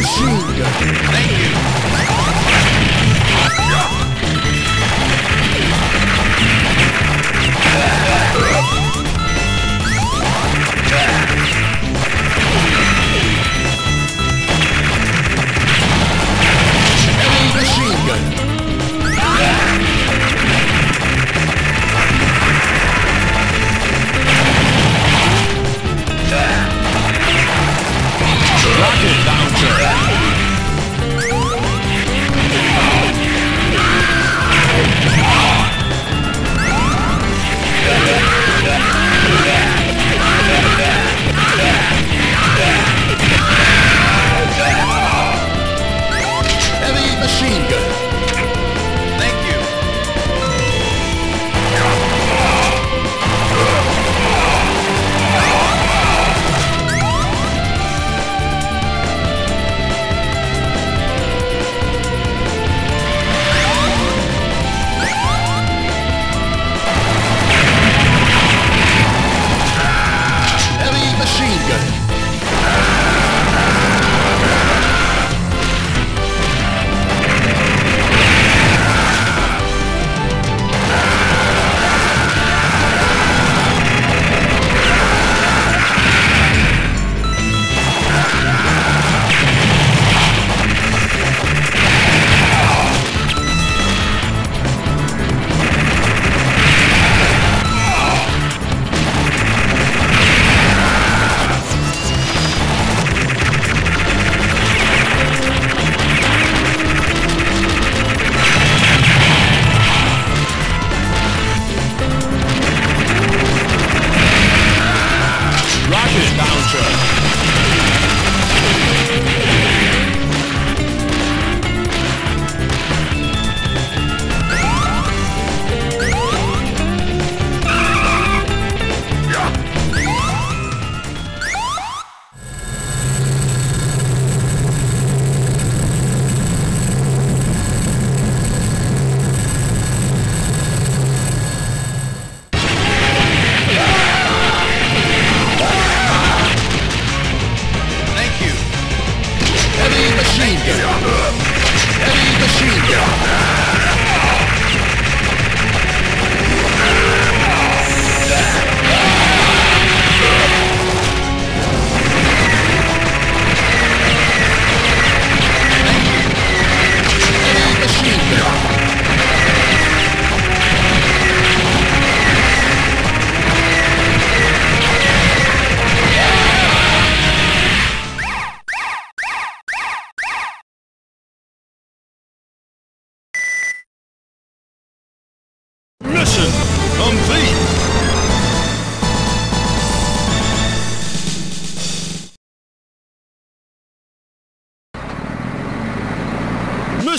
machine gun. Thank you. Heavy machine gun. Rocket down. Legendary.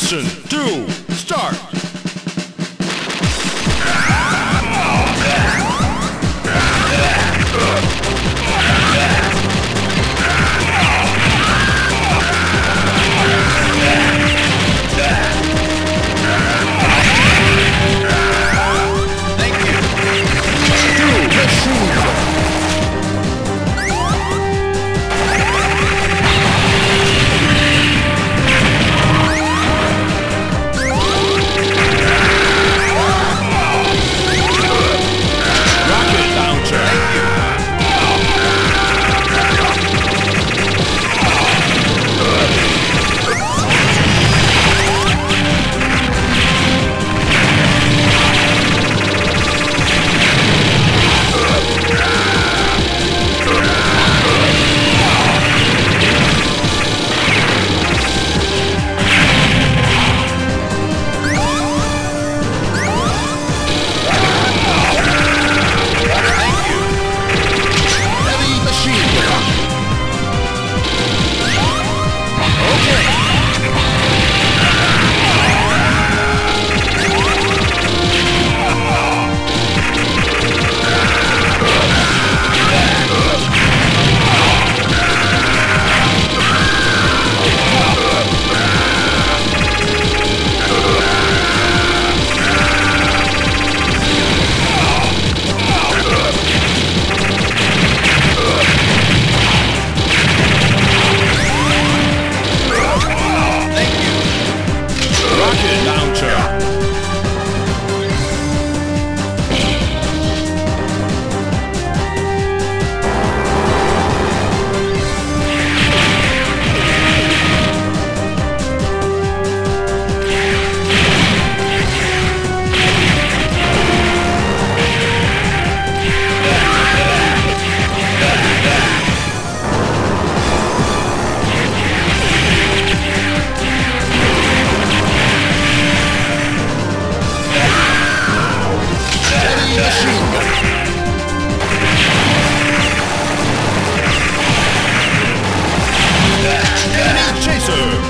listen to start. machine gun. Chaser!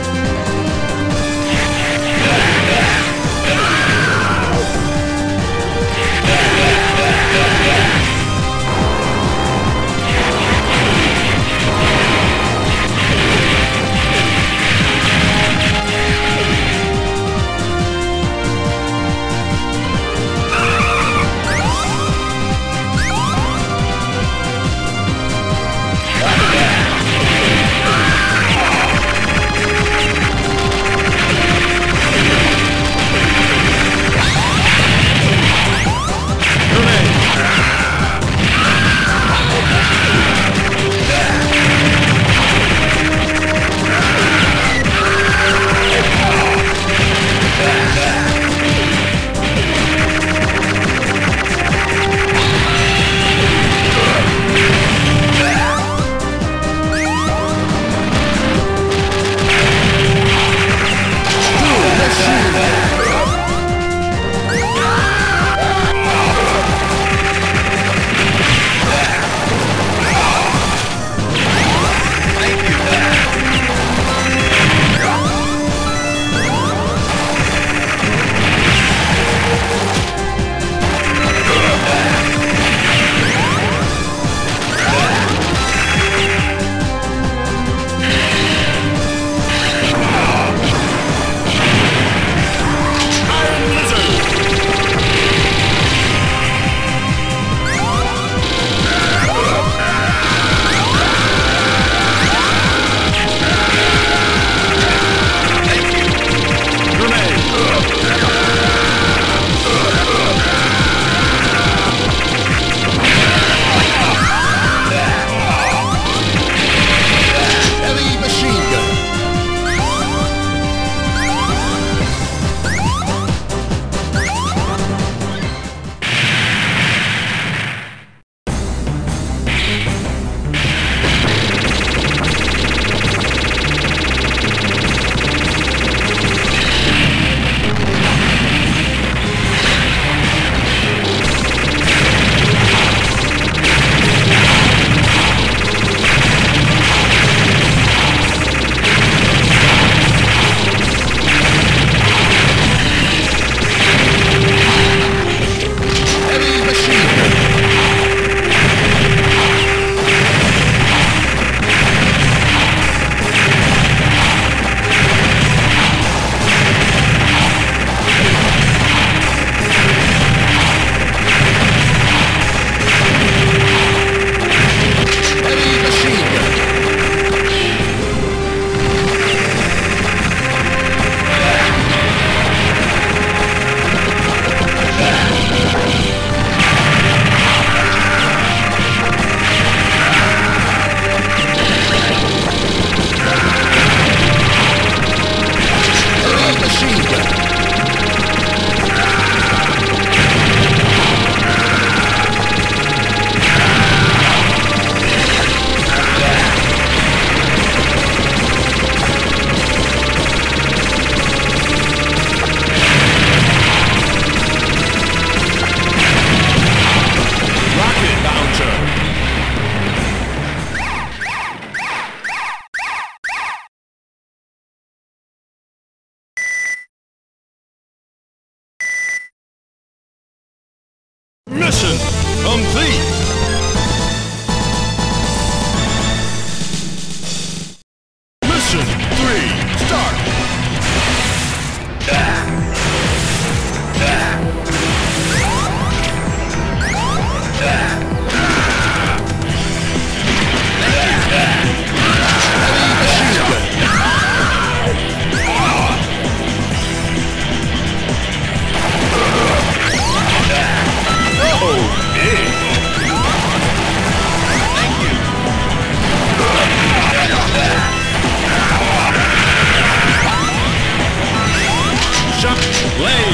Lay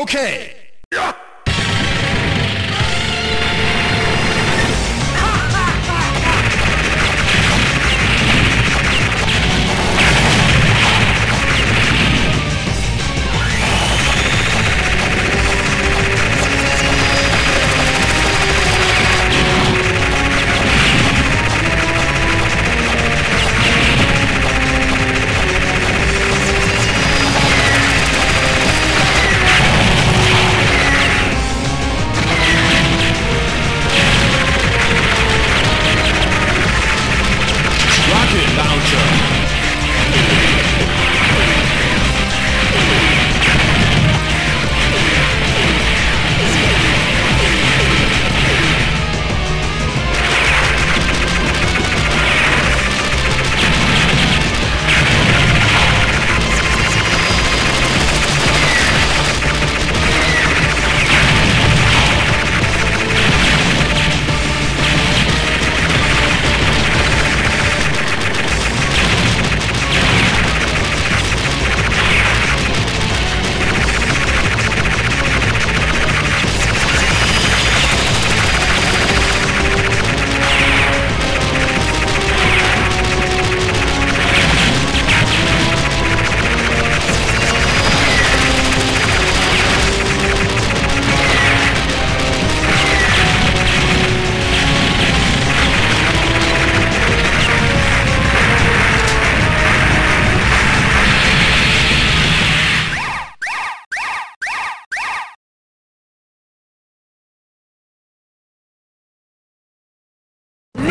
Okay.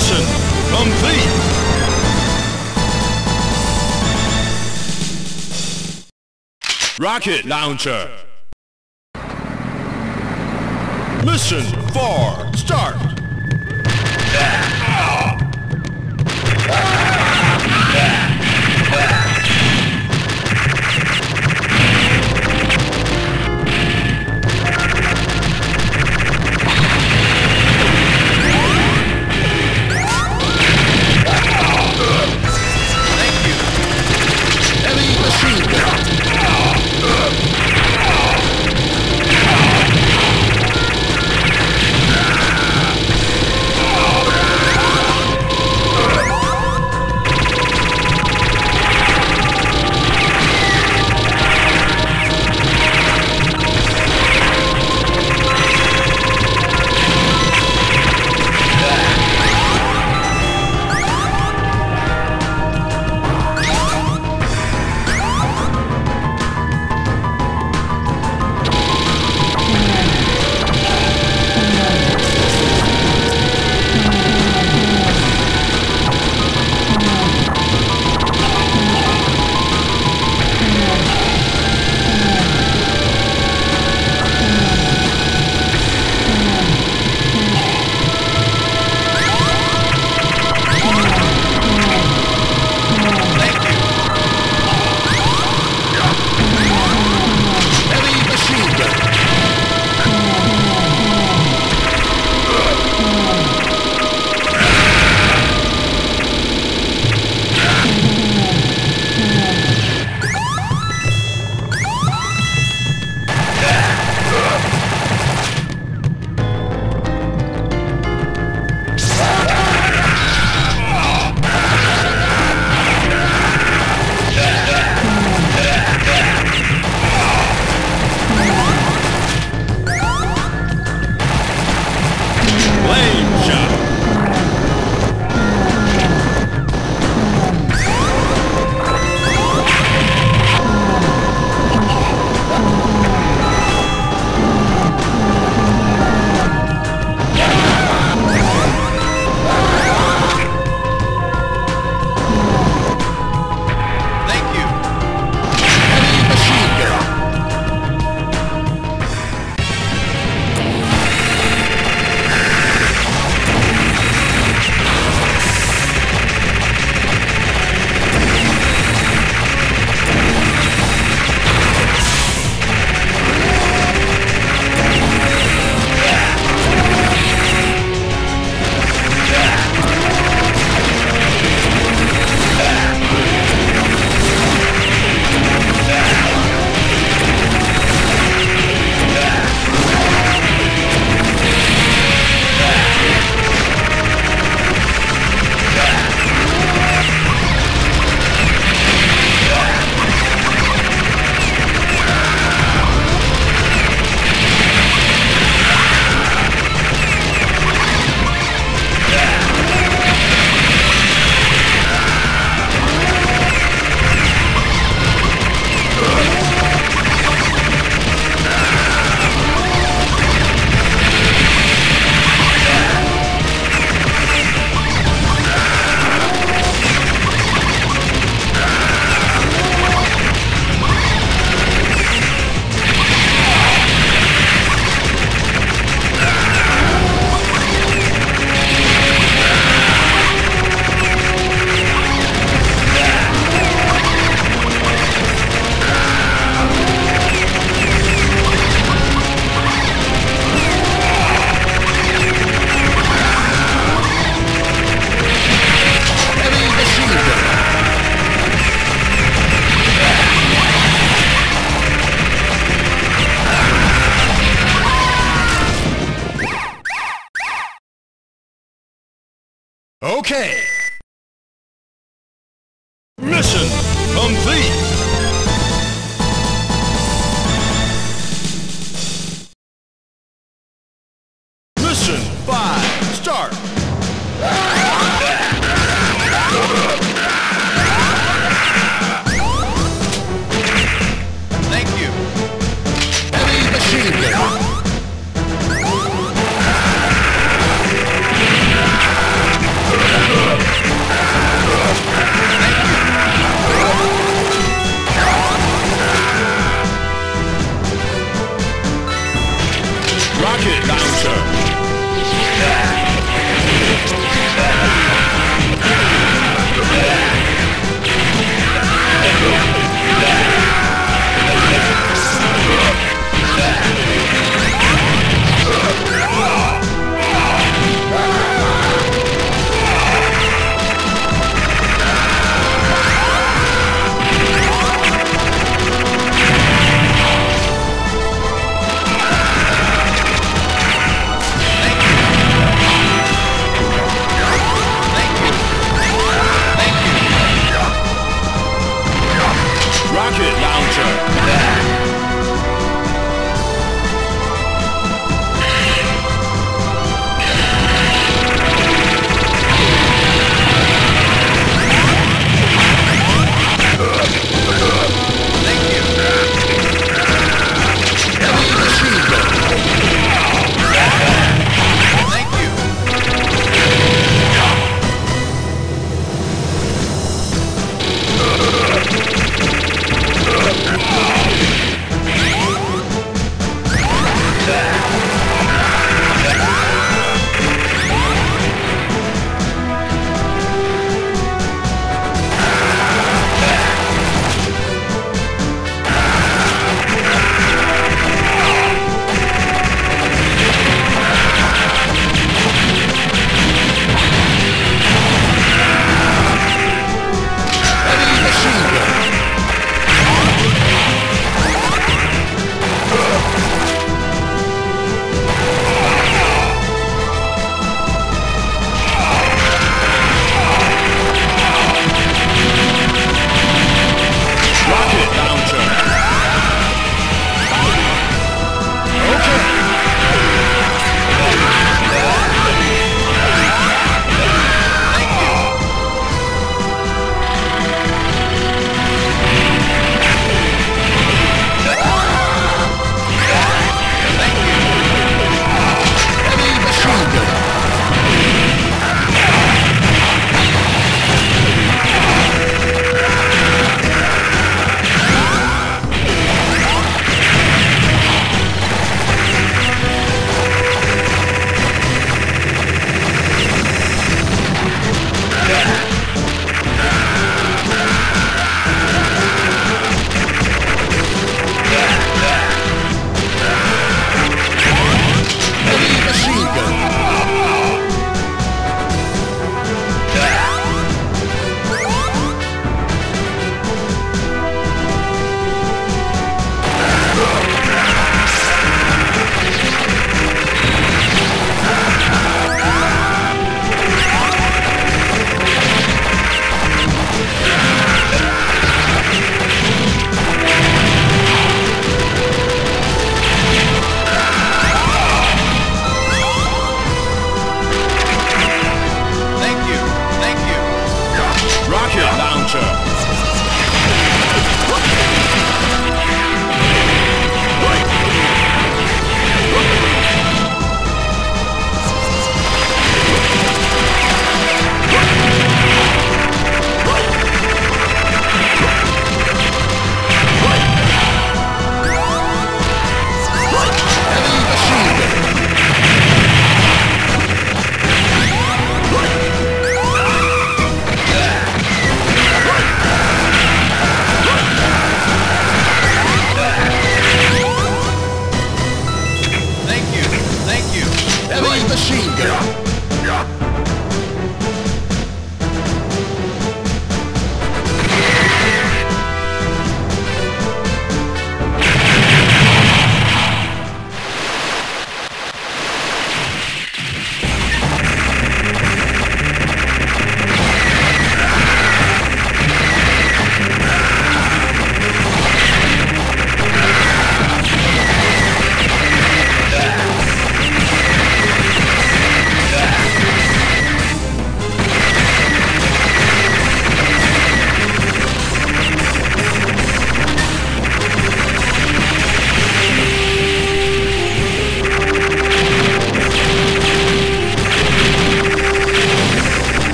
Mission complete! Rocket Launcher. Mission 4, start! Yeah. Okay.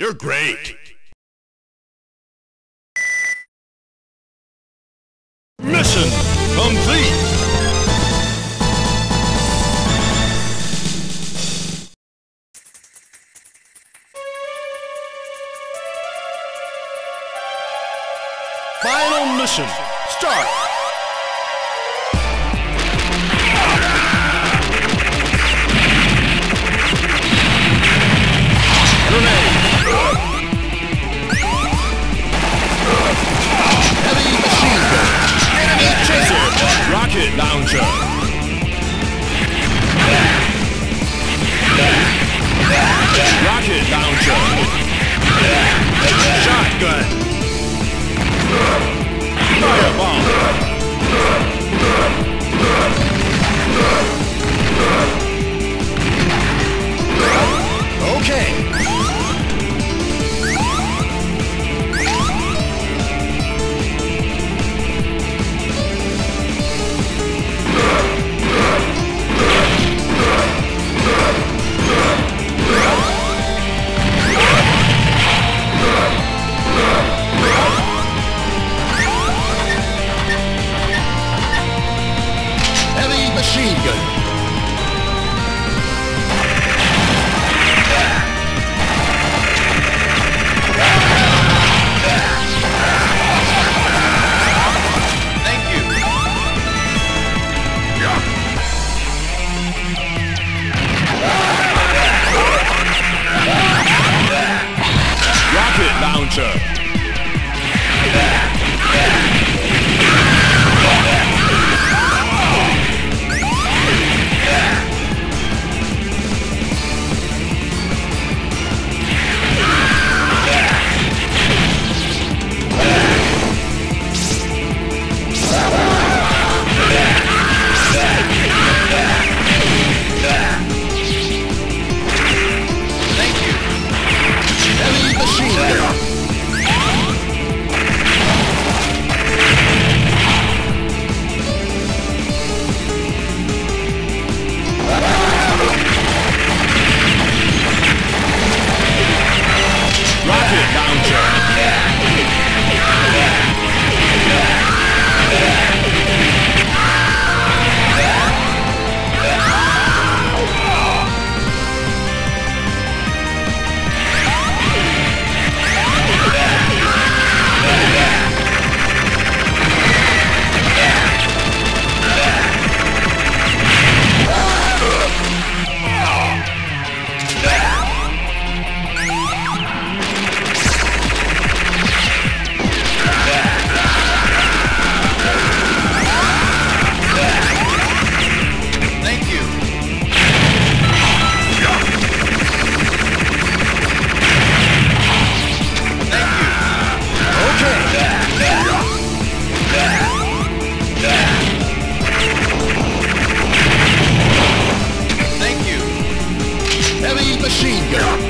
You're great. Mission complete. Final mission. Start. Rocket launcher. Yeah.